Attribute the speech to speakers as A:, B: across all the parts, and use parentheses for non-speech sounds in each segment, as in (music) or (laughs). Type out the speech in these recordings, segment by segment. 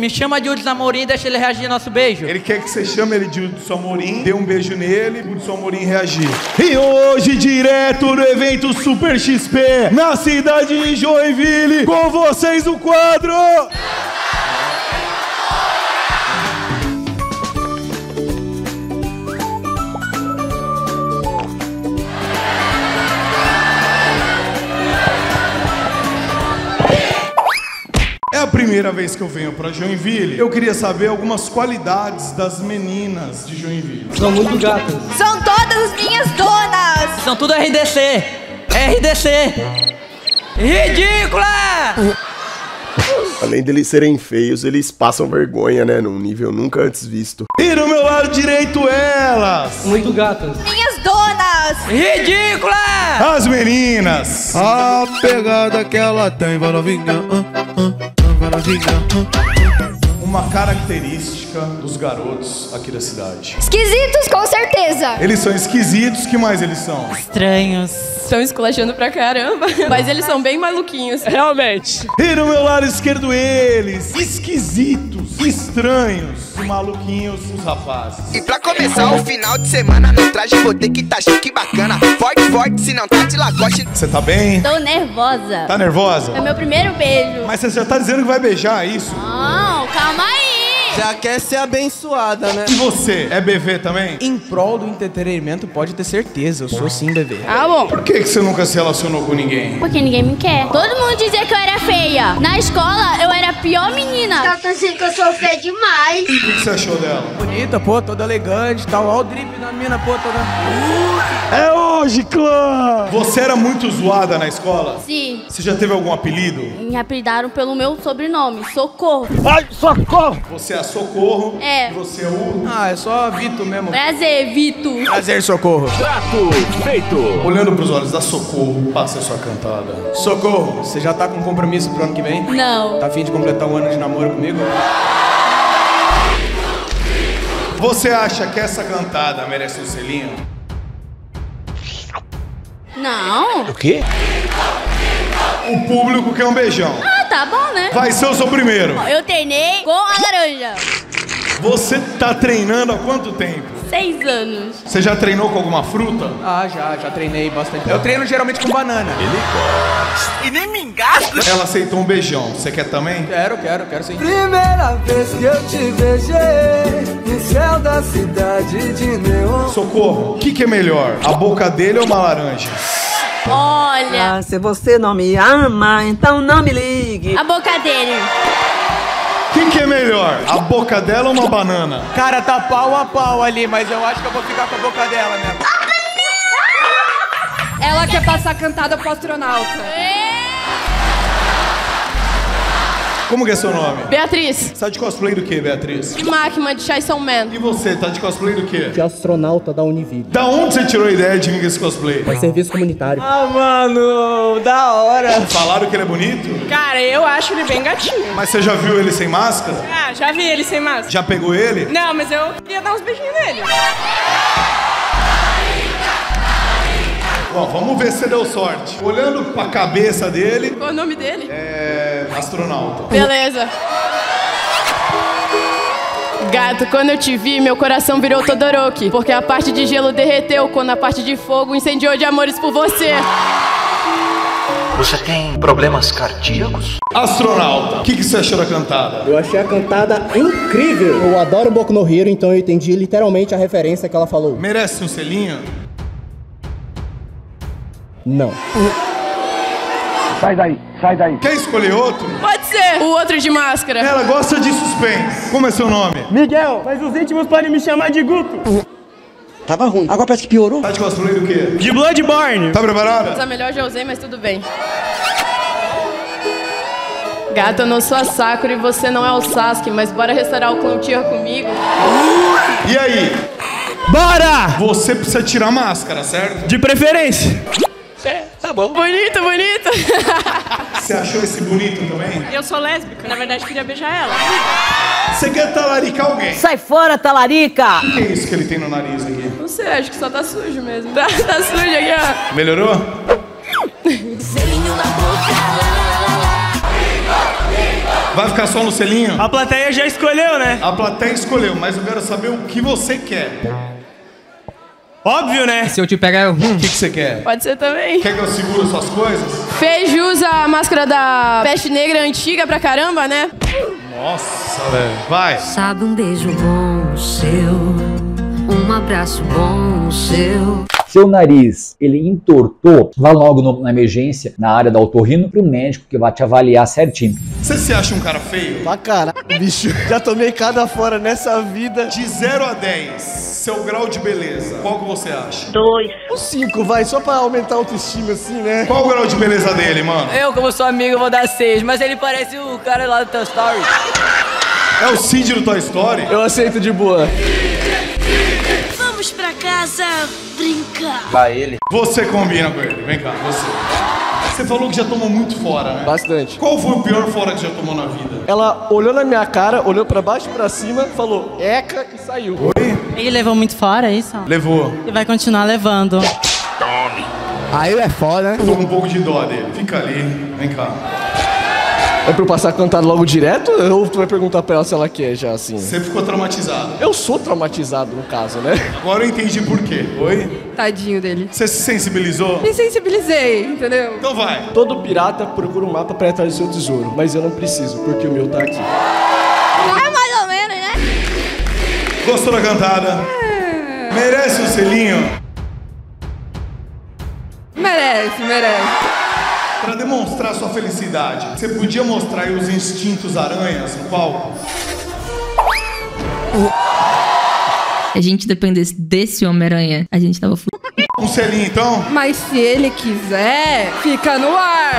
A: Me chama de Hudson Amorim e deixa ele reagir ao nosso beijo.
B: Ele quer que você chame ele de Hudson Amorim, dê um beijo nele, o Hudson Amorim reagir. E hoje, direto no evento Super XP, na cidade de Joinville, com vocês o quadro... primeira vez que eu venho pra Joinville. Eu queria saber algumas qualidades das meninas de Joinville.
C: São muito gatas.
D: São todas as minhas donas!
A: São tudo RDC. RDC. Ridícula!
E: Além deles serem feios, eles passam vergonha, né? Num nível nunca antes visto.
B: E no meu lado direito, elas!
C: Muito gatas.
D: Minhas donas!
A: Ridícula!
B: As meninas!
F: A pegada que ela tem, vai novinha, ah, ah,
B: Uma característica dos garotos aqui da cidade.
D: Esquisitos, com certeza!
B: Eles são esquisitos, que mais eles são?
A: Estranhos.
G: Estão esculachando pra caramba. (laughs) Mas eles são bem maluquinhos.
C: Realmente.
B: E no meu lado esquerdo, eles! Esquisitos, estranhos e maluquinhos, os rapazes.
H: E pra começar o final de semana no traje vou ter que tá chique bacana. Forte, forte, se não tá de lagoste.
B: Você tá bem?
D: Tô nervosa.
B: Tá nervosa?
D: É meu primeiro beijo.
B: Mas você já tá dizendo que vai beijar, é isso?
D: Não, calma aí!
I: Já quer ser abençoada, né?
B: E você, é BV também?
I: Em prol do entretenimento, pode ter certeza, eu sou sim bebê.
G: Ah, bom.
B: Por que, que você nunca se relacionou com ninguém?
D: Porque ninguém me quer. Todo mundo dizia que eu era feia. Na escola, pior menina.
J: Tá pensando que eu sou feia demais.
B: O que, você achou dela?
I: Bonita, pô, toda elegante e tal. Olha o drip da mina, pô, toda.
B: É hoje, clã! Você era muito zoada na escola?
D: Sim,
B: Você já teve algum apelido?
D: me apelidaram pelo meu sobrenome, Socorro.
B: Ai, socorro! Você é a Socorro.
D: É.
B: E você é o...
I: Ah, é só Vito mesmo.
D: Prazer, Vitor.
I: Prazer, socorro.
B: Olhando pros olhos da Socorro, passa a sua cantada.
I: Socorro, você já tá com compromisso pro ano que vem?
D: Não.
I: Tá afim de completar um ano de namoro comigo?
B: Você acha que essa cantada merece um selinho?
D: Não.
E: O quê?
B: O público quer um beijão.
D: Ah, tá bom, né?
B: Vai ser o seu primeiro.
D: Eu treinei com a laranja.
B: Você tá treinando há quanto tempo?
D: Seis anos.
B: Você já treinou com alguma fruta?
I: Ah, já, já treinei bastante. Eu treino geralmente com banana.
B: Ela aceitou um beijão. Você quer também?
I: Quero, quero, quero sim.
F: Primeira vez que eu te beijei no céu da cidade de neon.
B: Socorro, o que, que é melhor? A boca dele ou uma laranja?
D: Olha,
K: Ah, se você não me ama, então não me ligue.
D: a boca dele.
B: O que, é melhor? A boca dela ou uma banana?
I: Cara, tá pau a pau ali, mas eu acho que eu vou ficar com a boca dela mesmo.
G: Ela quer passar cantada pro astronauta.
B: Como que é seu nome?
G: Beatriz.
B: Você tá de cosplay do que, Beatriz?
G: Máquina de Chaison Man.
B: E você, tá de cosplay do quê?
C: De astronauta da Univille.
B: Da onde você tirou a ideia de vir com esse cosplay?
C: É serviço comunitário.
I: Ah, mano, da
B: Falaram que ele é bonito?
G: Cara, eu acho ele bem gatinho.
B: Mas você já viu ele sem máscara?
G: Ah, já vi ele sem máscara.
B: Já pegou ele?
G: Não, mas eu ia dar uns beijinhos nele.
B: Bom, vamos ver se deu sorte. Olhando pra cabeça dele,
G: Qual é o nome dele?
B: é astronauta.
G: Beleza. Gato, quando eu te vi, meu coração virou Todoroki. Porque a parte de gelo derreteu quando a parte de fogo incendiou de amores por você.
L: Você tem problemas cardíacos?
B: Astronauta, o que, que você achou da cantada?
C: Eu achei a cantada incrível. Eu adoro Boku no Hero, então eu entendi literalmente a referência que ela falou.
B: Merece um selinho?
C: Não.
B: Quer escolher outro?
G: Pode ser. O outro de máscara.
B: Ela gosta de suspense. Como é seu nome?
C: Miguel, mas os íntimos podem me chamar de Guto.
K: Tava ruim. Agora parece que piorou.
B: Tá de cosplay do quê?
C: De Bloodborne.
B: Tá preparada?
G: Essa melhor já usei, mas tudo bem. Gata, eu não sou a Sakura e você não é o Sasuke, mas bora restaurar o clã Uchiha comigo?
B: E aí?
C: Bora!
B: Você precisa tirar a máscara, certo?
C: De preferência.
L: Tá bom.
G: Bonito, bonito. (laughs)
B: Você achou esse bonito também?
G: Eu sou lésbica, na verdade queria beijar ela.
B: Você quer talaricar alguém?
K: Sai fora, talarica!
B: O que é isso que ele tem no nariz aqui?
G: Sei, acho que só tá sujo mesmo. (laughs) Tá, tá sujo aqui, ó.
B: Melhorou? Vai ficar só no selinho?
M: A plateia já escolheu, né?
B: A plateia escolheu, mas eu quero saber o que você quer.
M: Óbvio, né?
A: Se eu te pegar, eu...
B: O que, que você quer?
G: Pode ser também.
B: Quer que eu segure suas coisas?
G: Fez jus a máscara da peste negra antiga pra caramba, né?
B: Nossa, velho. Vai.
N: Sabe um beijo bom seu, um abraço bom seu.
O: Seu nariz, ele entortou, vá logo no- na emergência, na área da otorrino, pro médico que vai te avaliar certinho.
B: Você se acha um cara feio?
P: Pra caralho, bicho. Já tomei cada fora nessa vida.
B: De 0 a 10, seu grau de beleza, qual que você acha?
P: Dois. O cinco, vai, só pra aumentar a autoestima assim, né?
B: Qual o grau de beleza dele, mano?
A: Eu, como sou amigo, vou dar seis, mas ele parece o cara lá do teu story.
B: É o Cid do Toy Story?
P: Eu aceito de boa.
J: Vamos pra casa brincar.
O: Vai ele.
B: Você combina com ele, vem cá, você. Você falou que já tomou muito fora, né?
P: Bastante.
B: Qual foi o pior fora que já tomou na vida?
P: Ela olhou na minha cara, olhou pra baixo e pra cima, falou eca e saiu.
B: Oi?
Q: Ele levou muito fora, é isso?
B: Levou.
Q: E vai continuar levando.
P: Aí é foda, né?
B: Tô com um pouco de dó dele. Fica ali, vem cá.
P: É pra eu passar cantado logo direto ou tu vai perguntar pra ela se ela quer já assim?
B: Você ficou traumatizado.
P: Eu sou traumatizado no caso, né?
B: Agora eu entendi por quê. Oi?
G: Tadinho dele.
B: Você se sensibilizou?
G: Me sensibilizei, entendeu?
B: Então vai.
P: Todo pirata procura um mapa pra ir atrás do seu tesouro, mas eu não preciso, porque o meu tá aqui.
D: É mais ou menos, né?
B: Gostou da cantada? Merece um selinho?
G: Merece, merece.
B: Pra demonstrar sua felicidade, você podia mostrar aí os instintos aranhas no palco?
R: Se a gente dependesse desse Homem-Aranha, a gente tava fudido.
B: Um selinho então?
G: Mas se ele quiser, fica no ar.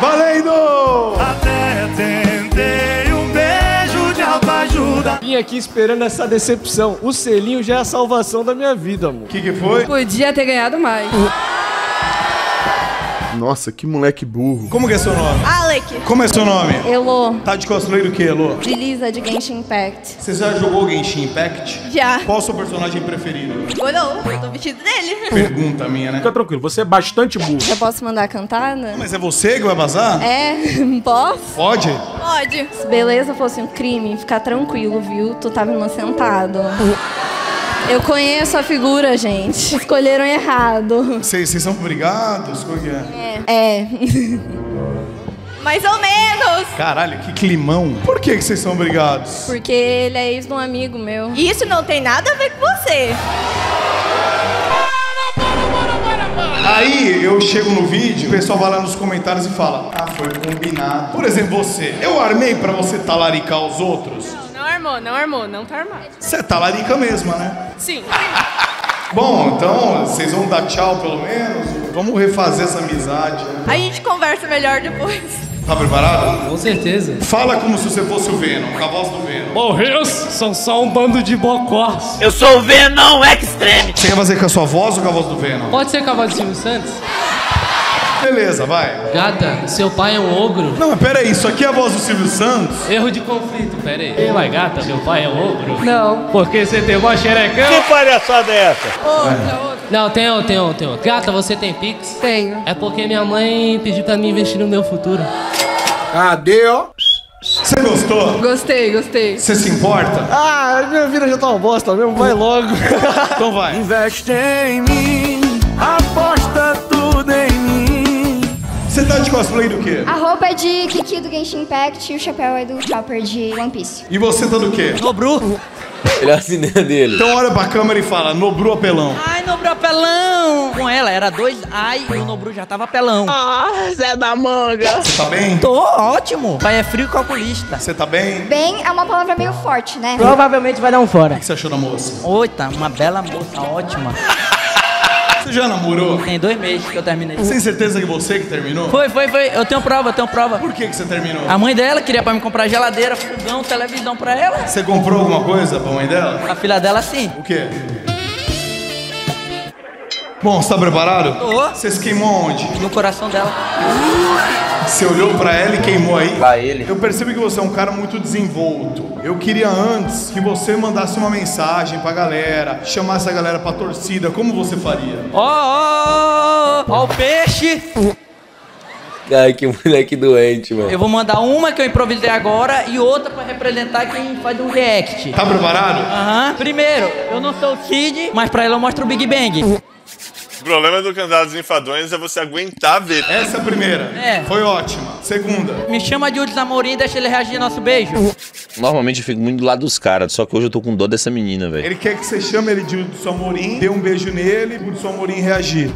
B: Valendo!
F: Até tentei um beijo de autoajuda.
P: Vim aqui esperando essa decepção. O selinho já é a salvação da minha vida, amor.
B: O que, que foi?
G: Podia ter ganhado mais.
E: Nossa, que moleque burro.
B: Como que é seu nome?
D: Alec.
B: Como é seu nome?
D: Elô.
B: Tá de cosplay do que, Elô?
D: De Lisa de Genshin Impact.
B: Você já jogou Genshin Impact?
D: Já.
B: Qual o seu personagem preferido?
D: Gorou. Eu tô vestido dele.
B: Pergunta minha, né?
M: Fica tranquilo, você é bastante burro.
D: Eu posso mandar cantada?
B: Mas é você que vai vazar?
D: É, (laughs) posso?
B: Pode?
D: Pode. Se beleza fosse um crime, fica tranquilo, viu? Tu tava inocentado. Eu conheço a figura, gente. Escolheram errado.
B: Vocês são brigados? Como que é?
D: É. (laughs) Mais ou menos.
B: Caralho, que climão. Por que, que vocês são brigados?
D: Porque ele é ex de um amigo meu. Isso não tem nada a ver com você.
B: Aí eu chego no vídeo, o pessoal vai lá nos comentários e fala: Ah, foi combinado. Por exemplo, você. Eu armei pra você talaricar os outros?
G: Não armou, não armou, não tá armado.
B: Você é talarica mesmo, né?
G: Sim. (laughs)
B: Bom, então vocês vão dar tchau pelo menos? Vamos refazer essa amizade. né?
D: A gente conversa melhor depois.
B: Tá preparado?
A: Com certeza.
B: Fala como se você fosse o Venom, com a voz do Venom.
M: Morreus são só um bando de bocós.
L: Eu sou o Venom Extreme.
B: Você quer fazer com a sua voz ou com a voz do Venom?
A: Pode ser cavalo de Silvio Santos?
B: Beleza, vai.
A: Gata, seu pai é um ogro?
B: Não, mas pera aí, isso aqui é a voz do Silvio Santos?
A: Erro de conflito, pera aí. Ei, mas gata, seu pai é um ogro?
G: Não.
A: Porque você tem uma xerecão?
M: Que palhaçada é essa?
G: Outra, outra.
A: Não, tem um, tem tem um. Gata, você tem Pix?
G: Tenho.
A: É porque minha mãe pediu pra mim investir no meu futuro.
E: Cadê, ó?
B: Você gostou?
G: Gostei, gostei.
B: Você se importa?
P: Ah, minha vida já tá uma bosta mesmo, vai logo.
B: Então vai.
F: Investe em mim,
B: cosplay do quê?
D: A roupa é de Kiki do Genshin Impact e o chapéu é do Chopper de One Piece.
B: E você tá do quê?
A: Nobru.
O: Ele é a filha dele.
B: Então olha pra câmera e fala, Nobru apelão.
A: Ai, Nobru apelão. Com ela, era dois ai e o Nobru já tava apelão.
K: Ah, Zé da Manga.
B: Você tá bem?
A: Tô ótimo. Pai é frio e calculista.
B: Você tá bem? O
D: Bem é uma palavra meio forte, né?
A: Provavelmente vai dar um fora.
B: que você achou da moça?
A: Oita, uma bela moça, ótima.
B: Você já namorou?
A: Tem dois meses que eu terminei.
B: Você tem certeza que você que terminou?
A: Foi, foi, foi. Eu tenho prova, eu tenho prova.
B: Por que, que você terminou?
A: A mãe dela queria pra me comprar geladeira, fogão, televisão pra ela.
B: Você comprou alguma coisa pra mãe dela?
A: A filha dela, sim.
B: O quê? Bom, você tá preparado?
A: Tô.
B: Você se queimou onde?
A: No coração dela.
B: Você olhou pra ela e queimou aí?
O: Vai ele.
B: Eu percebi que você é um cara muito desenvolto. Eu queria antes que você mandasse uma mensagem pra galera, chamasse a galera pra torcida. Como você faria?
A: Ó, ó, ó, ó o peixe.
S: Cara, que moleque doente, mano.
A: Eu vou mandar uma que eu improvisei agora e outra pra representar quem faz um react.
B: Tá preparado?
A: Aham. Primeiro, eu não sou o Cid, mas pra ele eu mostro o Big Bang.
T: O problema do Cansados Enfadões é você aguentar ver.
B: Essa é a primeira.
A: É.
B: Foi ótima. Segunda.
A: Me chama de Hudson Amorim e deixa ele reagir ao nosso beijo.
U: Normalmente eu fico muito do lado dos caras, só que hoje eu tô com dor dessa menina, velho.
B: Ele quer que você chame ele de Hudson Amorim, dê um beijo nele, o Hudson Amorim reagir.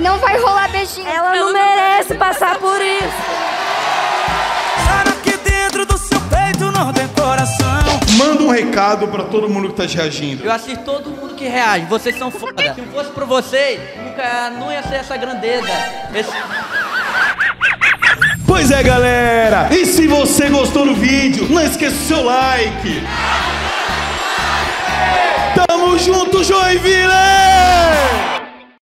D: Não vai rolar beijinho. Ela não merece passar por isso.
B: Manda um recado pra todo mundo que tá reagindo.
A: Eu assisto todo mundo que reage. Vocês são foda. Se não fosse por vocês, nunca não ia ser essa grandeza. Esse...
B: Pois é, galera! E se você gostou do vídeo, não esqueça o seu like! Tamo junto, Joinville!